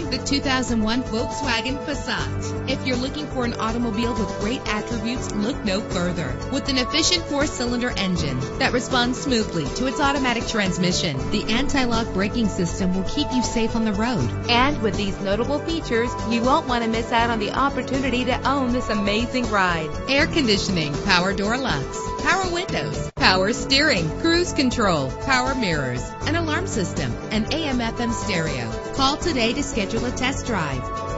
the 2001 Volkswagen Passat. If you're looking for an automobile with great attributes, look no further. With an efficient four-cylinder engine that responds smoothly to its automatic transmission, the anti-lock braking system will keep you safe on the road. And with these notable features, you won't want to miss out on the opportunity to own this amazing ride. Air conditioning, power door locks, power windows, power steering, cruise control, power mirrors, an alarm system, and AM FM stereo. Call today to schedule a test drive.